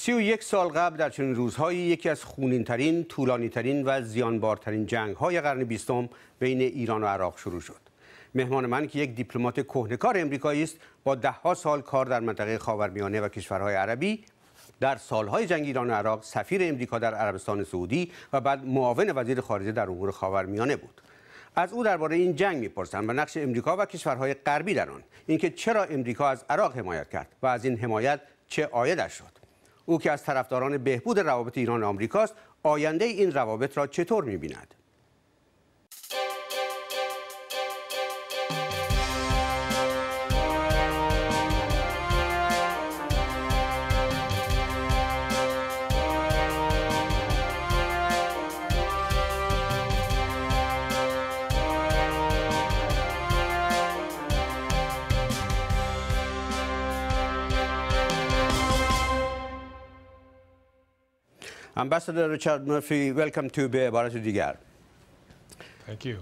سی و یک سال قبل در چنین روزهایی یکی از خونینترین، طولانیترین و زیانبارترین جنگ های قرن بیستم بین ایران و عراق شروع شد. مهمان من که یک دیپلمات کهنکار امریکایی است با دهها سال کار در منطقه خاورمیانه و کشورهای عربی در سالهای جنگ ایران و عراق سفیر امریکا در عربستان سعودی و بعد معاون وزیر خارجه در امور خاورمیانه بود. از او درباره این جنگ می‌پرسند و نقش امریکا و کشورهای غربی در آن. اینکه چرا امریکا از عراق حمایت کرد و از این حمایت چه عایدش شد. او که از طرفداران بهبود روابط ایران و آمریکاست آینده این روابط را چطور می‌بیند؟ Ambassador Richard Murphy, welcome to Be Bharat Digar. Thank you.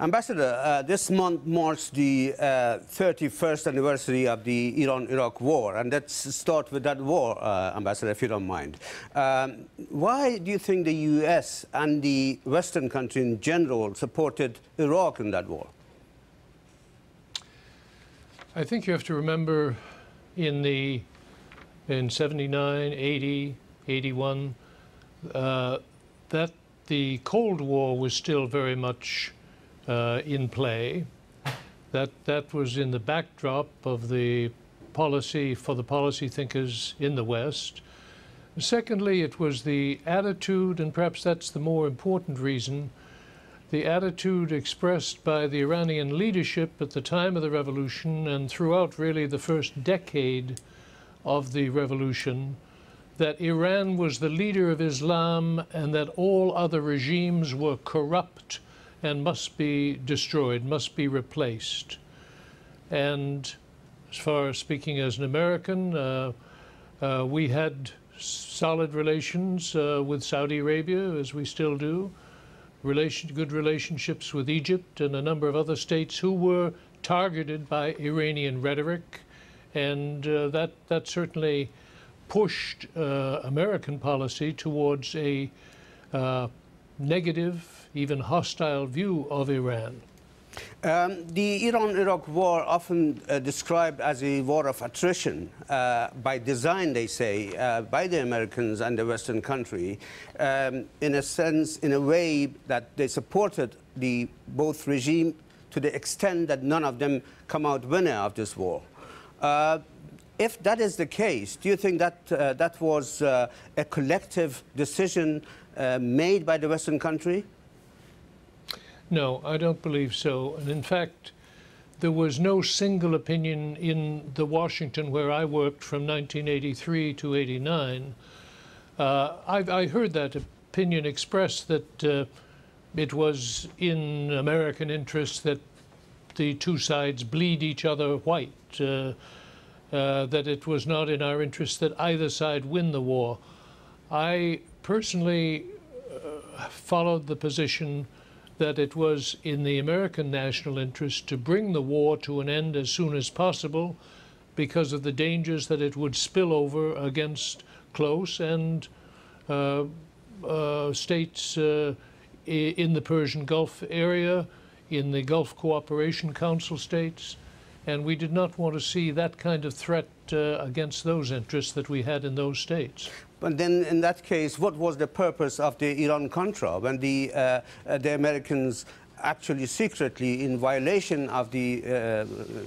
Ambassador, uh, this month marks the uh, 31st anniversary of the Iran-Iraq war, and let's start with that war, uh, Ambassador, if you don't mind. Um, why do you think the U.S. and the Western country in general supported Iraq in that war? I think you have to remember in the in 79, 80, 81, uh, that the Cold War was still very much uh, in play. That that was in the backdrop of the policy for the policy thinkers in the West. Secondly, it was the attitude, and perhaps that's the more important reason, the attitude expressed by the Iranian leadership at the time of the revolution and throughout really the first decade of the revolution that Iran was the leader of Islam and that all other regimes were corrupt and must be destroyed, must be replaced. And as far as speaking as an American, uh, uh, we had solid relations uh, with Saudi Arabia, as we still do, relation, good relationships with Egypt and a number of other states who were targeted by Iranian rhetoric. And uh, that, that certainly pushed uh, American policy towards a uh, negative, even hostile view of Iran. Um, the Iran-Iraq war often uh, described as a war of attrition uh, by design, they say, uh, by the Americans and the Western country, um, in a sense, in a way that they supported the both regime to the extent that none of them come out winner of this war. Uh, if that is the case, do you think that uh, that was uh, a collective decision uh, made by the Western country? No, I don't believe so. And in fact, there was no single opinion in the Washington where I worked from 1983 to 89. Uh, I, heard that opinion expressed that uh, it was in American interest that the two sides bleed each other white. Uh, that it was not in our interest that either side win the war. I personally uh, followed the position that it was in the American national interest to bring the war to an end as soon as possible because of the dangers that it would spill over against close and uh, uh, states uh, in the Persian Gulf area, in the Gulf Cooperation Council states, and we did not want to see that kind of threat uh, against those interests that we had in those states. But then, in that case, what was the purpose of the Iran-Contra when the, uh, uh, the Americans actually secretly, in violation of the, uh,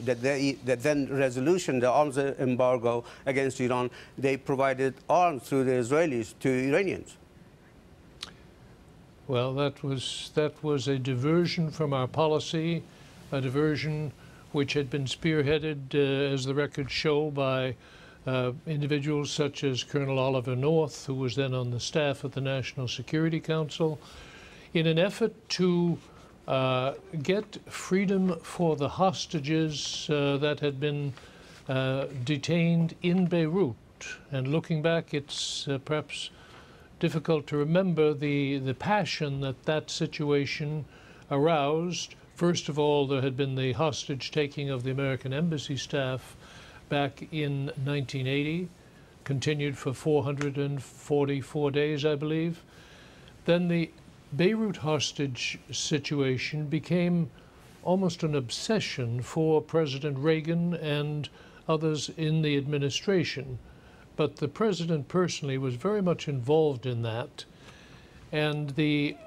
the, the, the, then resolution, the arms embargo against Iran, they provided arms to the Israelis, to Iranians? Well, that was, that was a diversion from our policy, a diversion which had been spearheaded, uh, as the records show, by uh, individuals such as Colonel Oliver North, who was then on the staff of the National Security Council, in an effort to uh, get freedom for the hostages uh, that had been uh, detained in Beirut. And looking back, it's uh, perhaps difficult to remember the, the passion that that situation aroused First of all, there had been the hostage taking of the American embassy staff back in 1980. continued for 444 days, I believe. Then the Beirut hostage situation became almost an obsession for President Reagan and others in the administration. But the president personally was very much involved in that. And the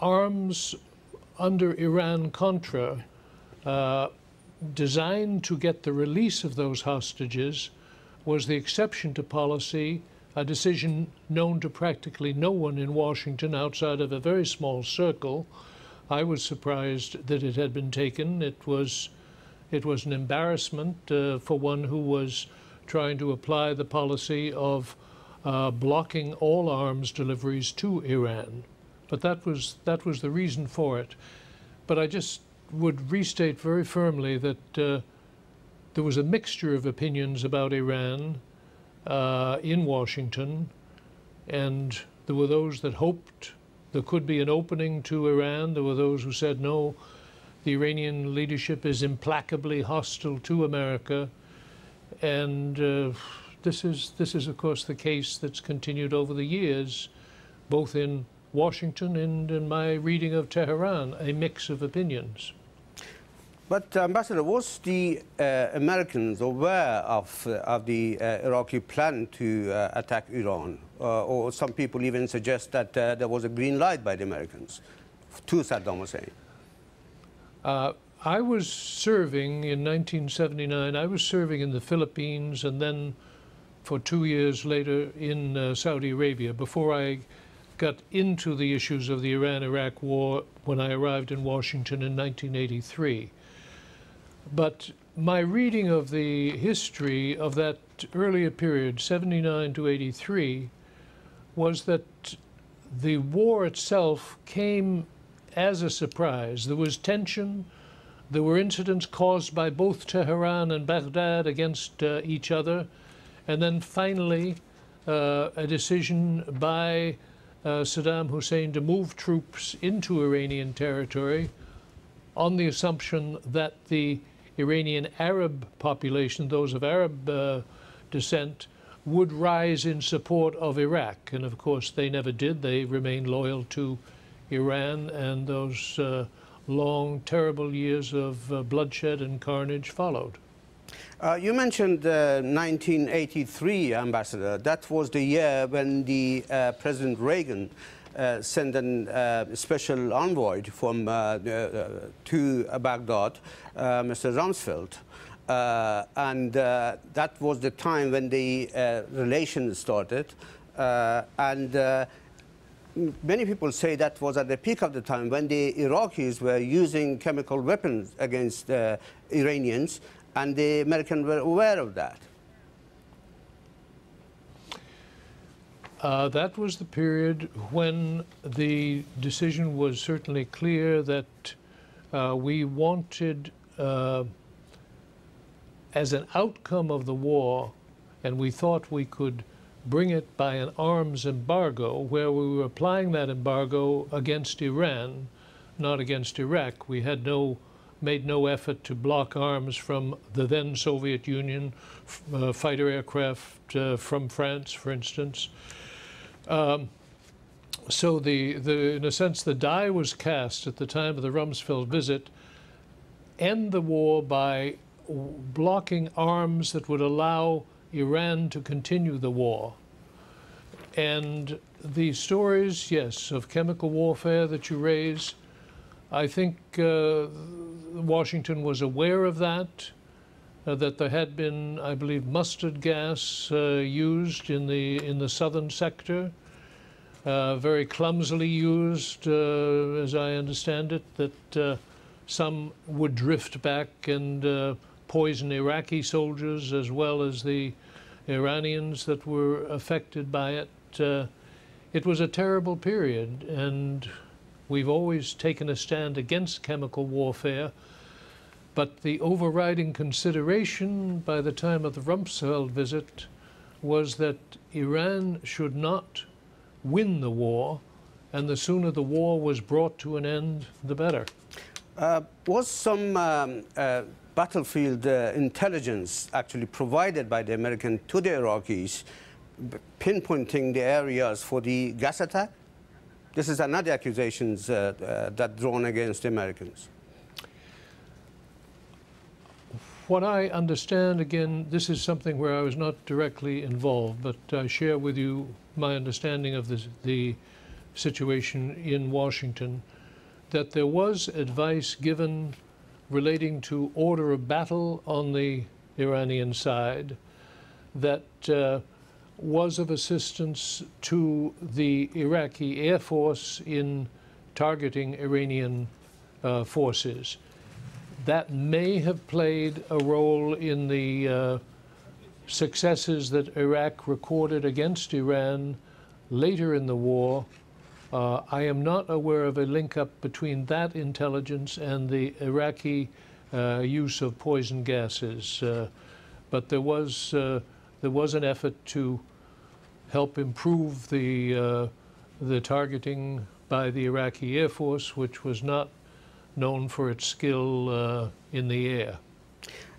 arms under Iran Contra, uh, designed to get the release of those hostages, was the exception to policy, a decision known to practically no one in Washington outside of a very small circle. I was surprised that it had been taken. It was, it was an embarrassment uh, for one who was trying to apply the policy of uh, blocking all arms deliveries to Iran. But that was, that was the reason for it. But I just would restate very firmly that uh, there was a mixture of opinions about Iran uh, in Washington, and there were those that hoped there could be an opening to Iran. There were those who said, no, the Iranian leadership is implacably hostile to America. And uh, this, is, this is, of course, the case that's continued over the years, both in Washington and in my reading of Tehran, a mix of opinions. But Ambassador, was the uh, Americans aware of, uh, of the uh, Iraqi plan to uh, attack Iran? Uh, or some people even suggest that uh, there was a green light by the Americans to Saddam Hussein. I was serving in 1979. I was serving in the Philippines and then for two years later in Saudi Arabia before I got into the issues of the Iran-Iraq war when I arrived in Washington in 1983. But my reading of the history of that earlier period, 79 to 83, was that the war itself came as a surprise. There was tension. There were incidents caused by both Tehran and Baghdad against uh, each other. And then finally, uh, a decision by Saddam Hussein to move troops into Iranian territory on the assumption that the Iranian Arab population, those of Arab uh, descent, would rise in support of Iraq. And of course, they never did. They remained loyal to Iran, and those uh, long, terrible years of uh, bloodshed and carnage followed. Uh, you mentioned 1983, uh, Ambassador. That was the year when the uh, President Reagan uh, sent a uh, special envoy from uh, to Baghdad, Mr. Rumsfeld. and that was the time when the relations started. and many people say that was at the peak of the time when the Iraqis were using chemical weapons against uh, Iranians, and the Americans were aware of that. Uh, that was the period when the decision was certainly clear that uh, we wanted, uh, as an outcome of the war, and we thought we could bring it by an arms embargo, where we were applying that embargo against Iran, not against Iraq. We had no made no effort to block arms from the then Soviet Union, uh, fighter aircraft uh, from France, for instance. Um, so the, the, in a sense, the die was cast at the time of the Rumsfeld visit, end the war by blocking arms that would allow Iran to continue the war. And the stories, yes, of chemical warfare that you raise, I think uh, Washington was aware of that uh, that there had been, I believe, mustard gas uh, used in the in the southern sector, uh, very clumsily used, uh, as I understand it. That uh, some would drift back and poison Iraqi soldiers as well as the Iranians that were affected by it. it was a terrible period, and we've always taken a stand against chemical warfare. But the overriding consideration by the time of the Rumsfeld visit was that Iran should not win the war, and the sooner the war was brought to an end, the better. Uh, was some um, uh, battlefield uh, intelligence actually provided by the American to the Iraqis pinpointing the areas for the gas attack? This is another accusations uh, uh, that drawn against the Americans. What I understand, again, this is something where I was not directly involved, but I share with you my understanding of this, the situation in Washington, that there was advice given relating to order of battle on the Iranian side that uh, was of assistance to the Iraqi Air Force in targeting Iranian uh, forces. That may have played a role in the uh, successes that Iraq recorded against Iran later in the war. Uh, I am not aware of a link up between that intelligence and the Iraqi uh, use of poison gases, uh, but there was uh, there was an effort to help improve the, uh, the targeting by the Iraqi Air Force, which was not known for its skill uh, in the air.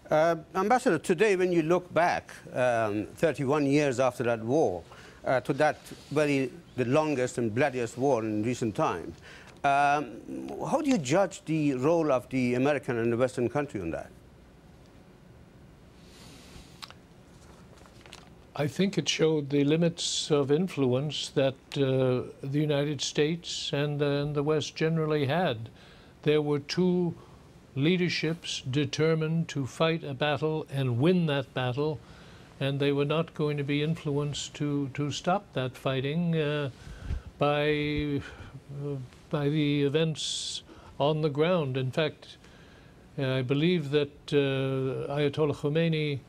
Uh, Ambassador, today when you look back um, 31 years after that war, uh, to that very the longest and bloodiest war in recent times, um, how do you judge the role of the American and the Western country on that? I think it showed the limits of influence that uh, the United States and, uh, and, the West generally had. There were two leaderships determined to fight a battle and win that battle, and they were not going to be influenced to, to stop that fighting uh, by, uh, by the events on the ground. In fact, I believe that uh, Ayatollah Khomeini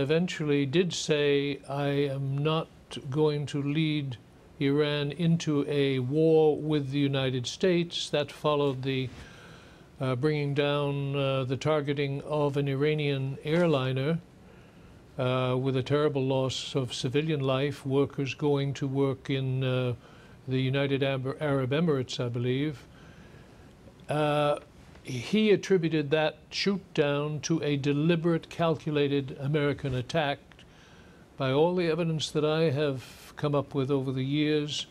eventually did say, I am not going to lead Iran into a war with the United States. That followed the uh, bringing down uh, the targeting of an Iranian airliner uh, with a terrible loss of civilian life, workers going to work in uh, the United Arab Emirates, I believe. He attributed that shoot down to a deliberate, calculated American attack. By all the evidence that I have come up with over the years,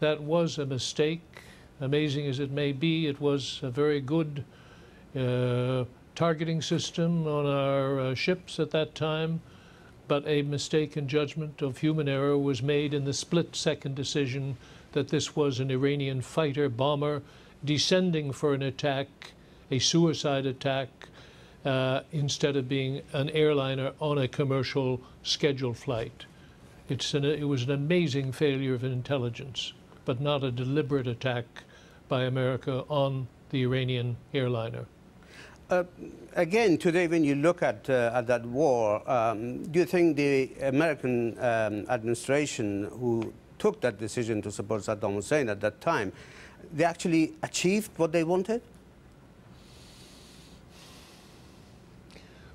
that was a mistake. Amazing as it may be, it was a very good uh, targeting system on our uh, ships at that time, but a mistake in judgment of human error was made in the split second decision that this was an Iranian fighter bomber descending for an attack a suicide attack uh, instead of being an airliner on a commercial scheduled flight. It's an, it was an amazing failure of intelligence, but not a deliberate attack by America on the Iranian airliner. Uh, again, today, when you look at, uh, at that war, um, do you think the American um, administration who took that decision to support Saddam Hussein at that time, they actually achieved what they wanted?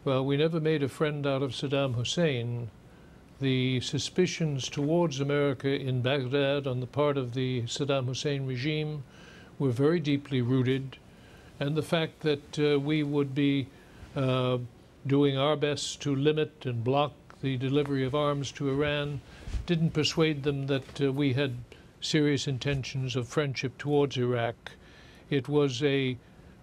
Well, we never made a friend out of Saddam Hussein. The suspicions towards America in Baghdad on the part of the Saddam Hussein regime were very deeply rooted, and the fact that uh, we would be uh, doing our best to limit and block the delivery of arms to Iran didn't persuade them that uh, we had serious intentions of friendship towards Iraq. It was a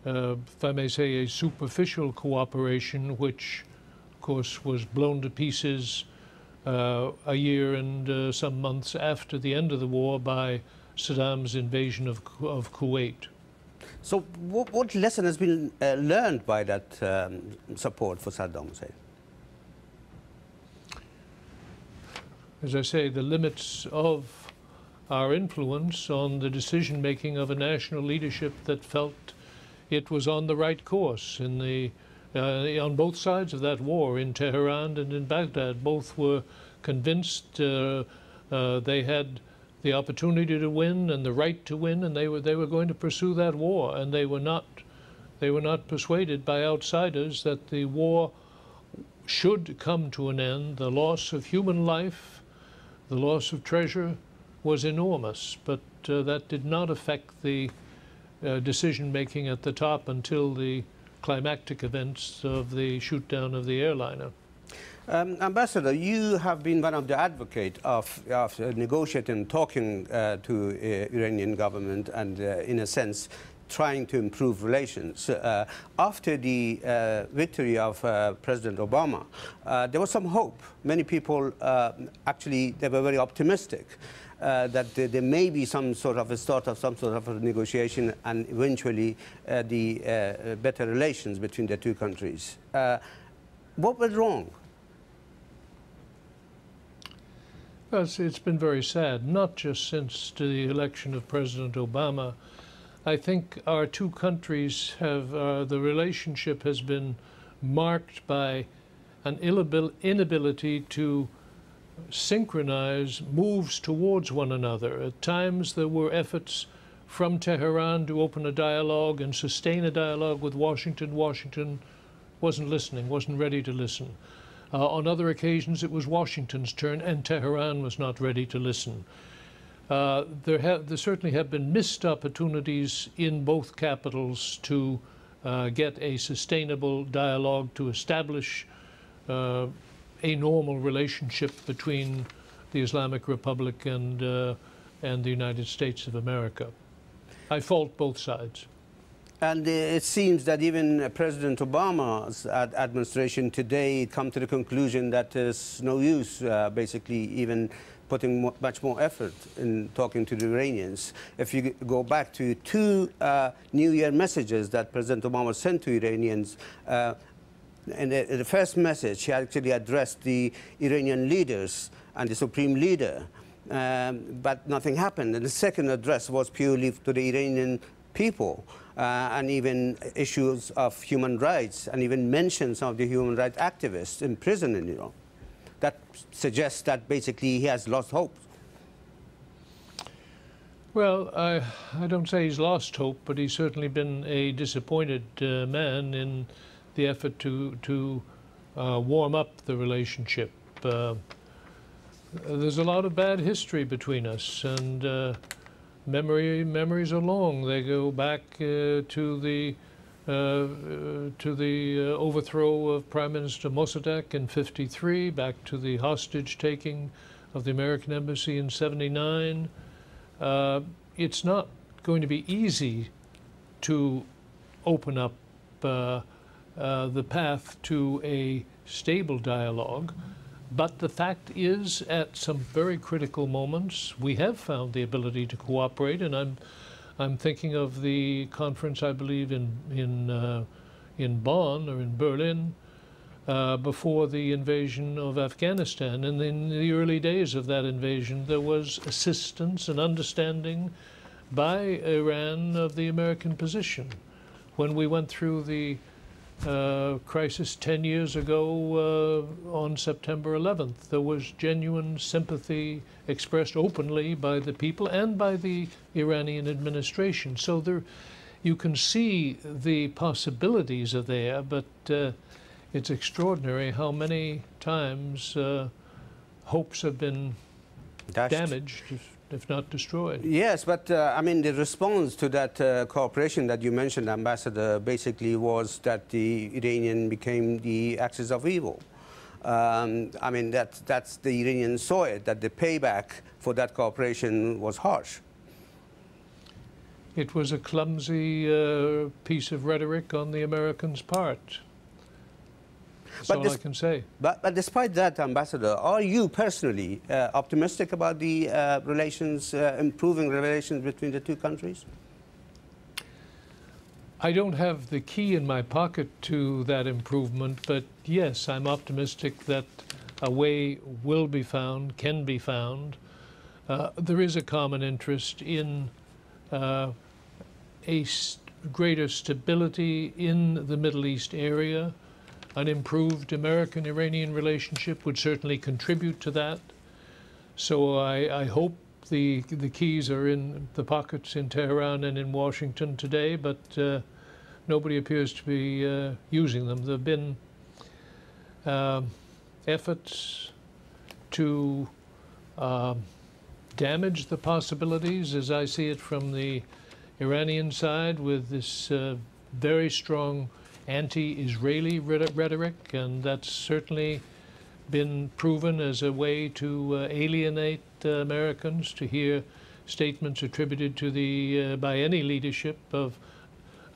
uh, if I may say, a superficial cooperation, which, of course, was blown to pieces uh, a year and uh, some months after the end of the war by Saddam's invasion of, of Kuwait. So, what, what lesson has been uh, learned by that um, support for Saddam Hussein? As I say, the limits of our influence on the decision making of a national leadership that felt it was on the right course in the uh, on both sides of that war in Tehran and in Baghdad. Both were convinced uh, uh, they had the opportunity to win and the right to win, and they were they were going to pursue that war. And they were not they were not persuaded by outsiders that the war should come to an end. The loss of human life, the loss of treasure, was enormous, but uh, that did not affect the uh, decision making at the top until the climactic events of the shoot down of the airliner. Um, Ambassador, you have been one of the advocates of, of uh, negotiating, talking uh, to uh, Iranian government, and uh, in a sense, trying to improve relations. Uh, after the victory of President Obama, there was some hope. Many people actually they were very optimistic. Uh, that there, may be some sort of a start of some sort of a negotiation and eventually uh, the uh, better relations between the two countries. Uh, what went wrong? Well, it's, it's been very sad, not just since the election of President Obama. I think our two countries have, uh, the relationship has been marked by an inability to synchronize moves towards one another. At times there were efforts from Tehran to open a dialogue and sustain a dialogue with Washington. Washington wasn't listening, wasn't ready to listen. Uh, on other occasions, it was Washington's turn, and Tehran was not ready to listen. Uh, there, have, there certainly have been missed opportunities in both capitals to uh, get a sustainable dialogue, to establish uh, a normal relationship between the Islamic Republic and, uh, and the United States of America. I fault both sides. And uh, it seems that even President Obama's administration today come to the conclusion that there's no use, uh, basically, even putting much more effort in talking to the Iranians. If you go back to two uh, New Year messages that President Obama sent to Iranians, uh, in the, the, first message, he actually addressed the Iranian leaders and the supreme leader, um, but nothing happened. And the second address was purely to the Iranian people. Uh, and even issues of human rights, and even mention some of the human rights activists in prison in Iran. That suggests that basically he has lost hope. Well, I, I don't say he's lost hope, but he's certainly been a disappointed uh, man in the effort to, to uh, warm up the relationship. Uh, there's a lot of bad history between us, and uh, memory memories are long. They go back uh, to the uh, to the uh, overthrow of Prime Minister Mossadegh in 53, back to the hostage taking of the American embassy in 79. Uh, it's not going to be easy to open up uh, the path to a stable dialogue. But the fact is, at some very critical moments, we have found the ability to cooperate, and I'm, I'm thinking of the conference, I believe, in in uh, in Bonn or in Berlin uh, before the invasion of Afghanistan. And in the early days of that invasion, there was assistance and understanding by Iran of the American position. When we went through the uh, crisis 10 years ago uh, on September 11th. There was genuine sympathy expressed openly by the people and by the Iranian administration. So there, you can see the possibilities are there, but uh, it's extraordinary how many times uh, hopes have been Dashed. damaged if not destroyed. Yes, but uh, I mean, the response to that uh, cooperation that you mentioned, Ambassador, basically was that the Iranian became the axis of evil. Um, I mean, that, that's the Iranians saw it, that the payback for that cooperation was harsh. It was a clumsy uh, piece of rhetoric on the Americans' part. That's but all I can say. But, but, despite that, Ambassador, are you personally uh, optimistic about the uh, relations, uh, improving relations between the two countries? I don't have the key in my pocket to that improvement, but yes, I'm optimistic that a way will be found, can be found. Uh, there is a common interest in uh, a st greater stability in the Middle East area an improved American Iranian relationship would certainly contribute to that. So I, I, hope the, the keys are in the pockets in Tehran and in Washington today, but uh, nobody appears to be uh, using them. There have been uh, efforts to um, damage the possibilities, as I see it from the Iranian side, with this uh, very strong anti-Israeli rhetoric, and that's certainly been proven as a way to uh, alienate uh, Americans, to hear statements attributed to the uh, by any leadership of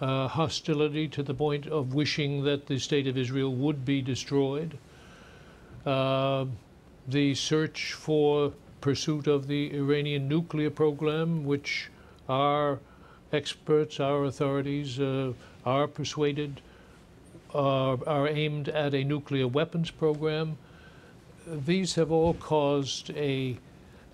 uh, hostility to the point of wishing that the state of Israel would be destroyed. Uh, the search for pursuit of the Iranian nuclear program, which our experts, our authorities uh, are persuaded are, are aimed at a nuclear weapons program. These have all caused a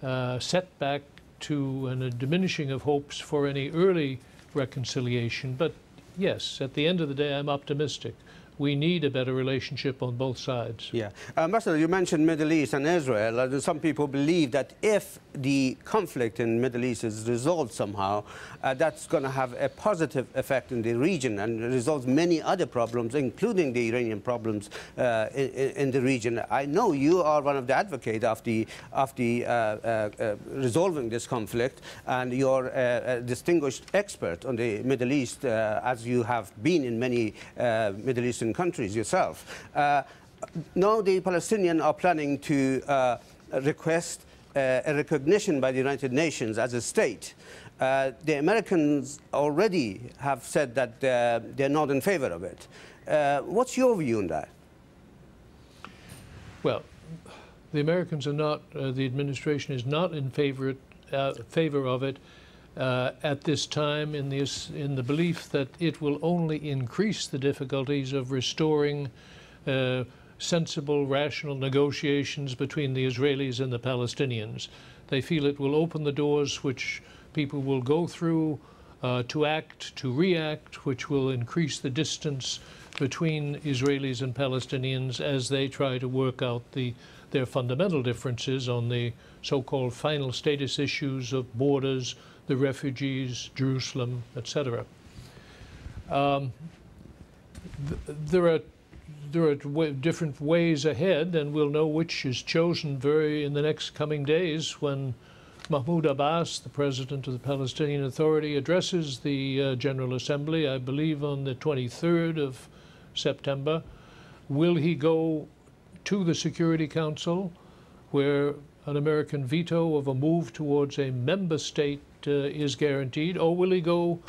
uh, setback to and a diminishing of hopes for any early reconciliation. But yes, at the end of the day, I'm optimistic we need a better relationship on both sides. Yeah. Uh, Ambassador, you mentioned Middle East and Israel. Uh, some people believe that if the conflict in Middle East is resolved somehow, uh, that's going to have a positive effect in the region and resolves many other problems, including the Iranian problems uh, in, in, the region. I know you are one of the advocates of the, of the uh, resolving this conflict, and you're a, a, distinguished expert on the Middle East, as you have been in many Middle Eastern countries yourself. Uh, now the Palestinians are planning to uh, request uh, a recognition by the United Nations as a state. Uh, the Americans already have said that uh, they're not in favor of it. Uh, what's your view on that? Well, the Americans are not, the administration is not in favor, favor of it uh, at this time in the, in the belief that it will only increase the difficulties of restoring uh, sensible, rational negotiations between the Israelis and the Palestinians. They feel it will open the doors which people will go through uh, to act, to react, which will increase the distance between Israelis and Palestinians as they try to work out the, their fundamental differences on the so-called final status issues of borders, the refugees, Jerusalem, etc. Um, th there are there are different ways ahead, and we'll know which is chosen very in the next coming days when Mahmoud Abbas, the president of the Palestinian Authority, addresses the uh, General Assembly, I believe on the 23rd of September. Will he go to the Security Council, where an American veto of a move towards a member state uh, is guaranteed, or will he go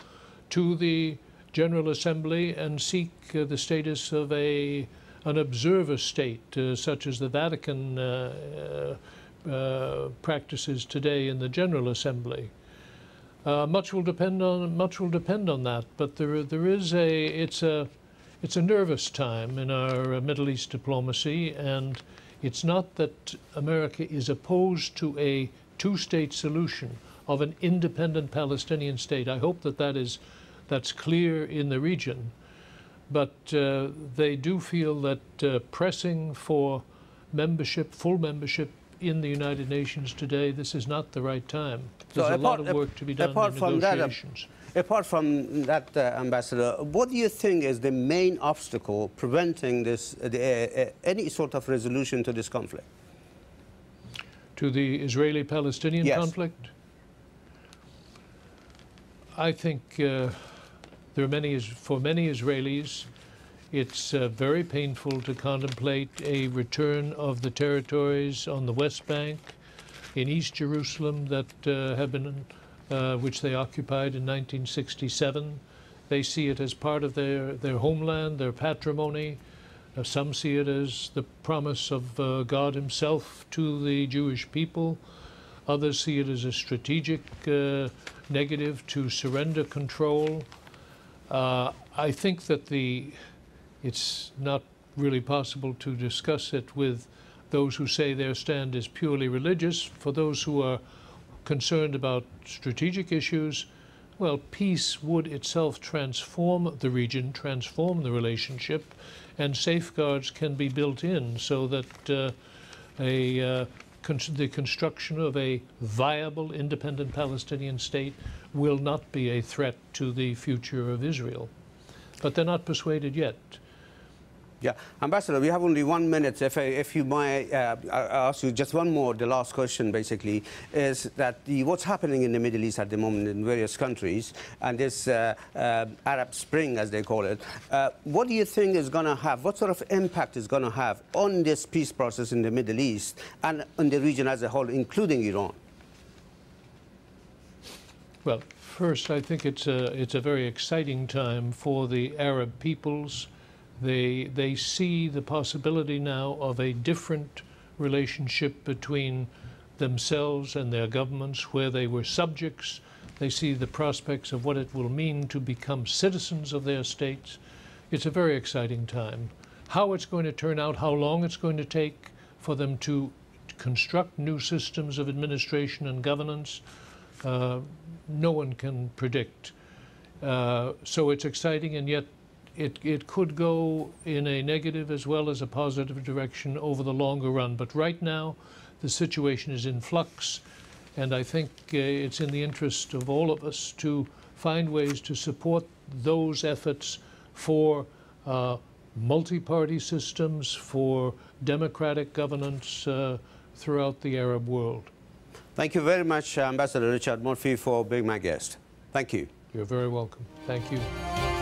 to the General Assembly and seek uh, the status of a an observer state, uh, such as the Vatican uh, uh, practices today in the General Assembly? Uh, much will depend on much will depend on that, but there there is a it's a it's a nervous time in our Middle East diplomacy, and it's not that America is opposed to a two-state solution of an independent Palestinian state. I hope that that is that's clear in the region. But uh, they do feel that uh, pressing for membership, full membership in the United Nations today, this is not the right time. There's so a lot of work to be done apart in from negotiations. That, apart from that, uh, Ambassador, what do you think is the main obstacle preventing this, uh, uh, any sort of resolution to this conflict? To the Israeli-Palestinian yes. conflict? I think uh, there are many, for many Israelis, it's uh, very painful to contemplate a return of the territories on the West Bank, in East Jerusalem that uh, have been, uh, which they occupied in 1967. They see it as part of their, their homeland, their patrimony. Uh, some see it as the promise of uh, God Himself to the Jewish people. Others see it as a strategic uh, negative to surrender control. Uh, I think that the it's not really possible to discuss it with those who say their stand is purely religious. For those who are concerned about strategic issues, well, peace would itself transform the region, transform the relationship, and safeguards can be built in so that uh, a uh, the construction of a viable independent Palestinian state will not be a threat to the future of Israel. But they're not persuaded yet. Yeah, Ambassador, we have only one minute. If, I, if you might uh, ask you just one more, the last question basically is that the, what's happening in the Middle East at the moment in various countries and this uh, uh, Arab Spring, as they call it, uh, what do you think is going to have, what sort of impact is going to have on this peace process in the Middle East and in the region as a whole, including Iran? Well, first, I think it's a, it's a very exciting time for the Arab peoples they, they see the possibility now of a different relationship between themselves and their governments, where they were subjects. They see the prospects of what it will mean to become citizens of their states. It's a very exciting time. How it's going to turn out, how long it's going to take for them to construct new systems of administration and governance, uh, no one can predict. Uh, so it's exciting, and yet it, it could go in a negative as well as a positive direction over the longer run. But right now, the situation is in flux, and I think uh, it's in the interest of all of us to find ways to support those efforts for uh, multi-party systems, for democratic governance uh, throughout the Arab world. Thank you very much, Ambassador Richard Murphy, for being my guest. Thank you. You're very welcome. Thank you.